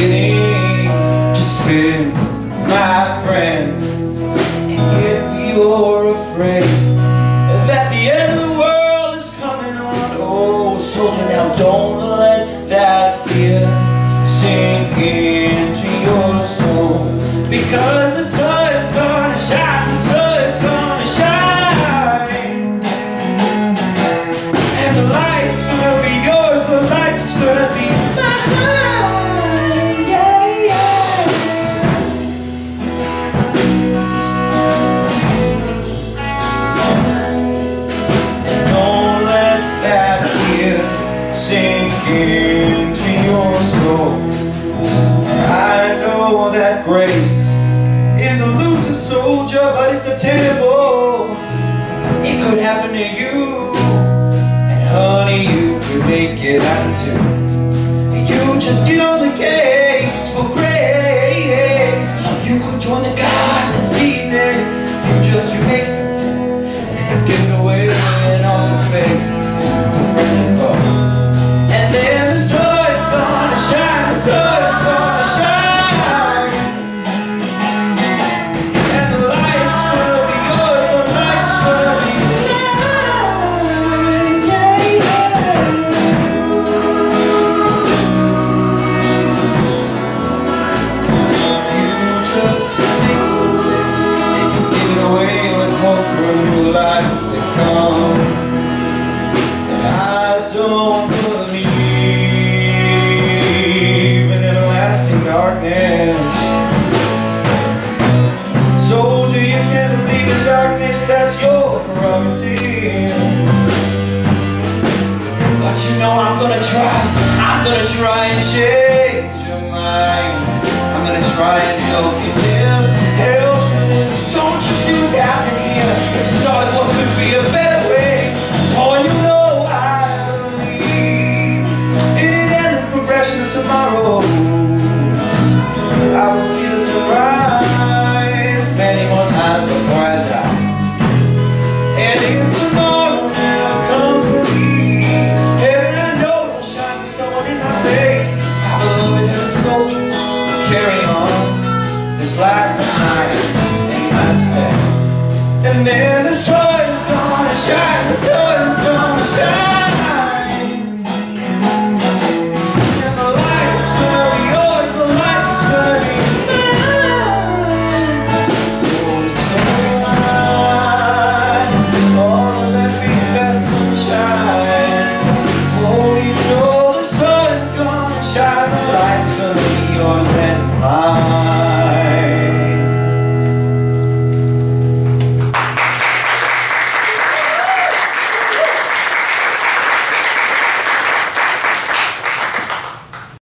beginning to spin, my friend. And if you're afraid that the end of the world is coming on, oh, soldier, now don't let Because the sun's gonna shine, the sun's gonna shine. And the light's gonna be yours, the light's gonna be mine. Yeah, yeah. Don't let that fear sink into your soul. I know that grace soldier, but it's obtainable. It could happen to you, and honey, you could make it happen too. And you just get on the case in darkness. Soldier, you can believe in darkness, that's your prerogative. But you know I'm gonna try, I'm gonna try and change I will see the sunrise many more times before I die. And if tomorrow never comes for me, heaven I know will shine for someone in my place. My beloved and soldiers will carry on this life. And then the sun's gonna shine,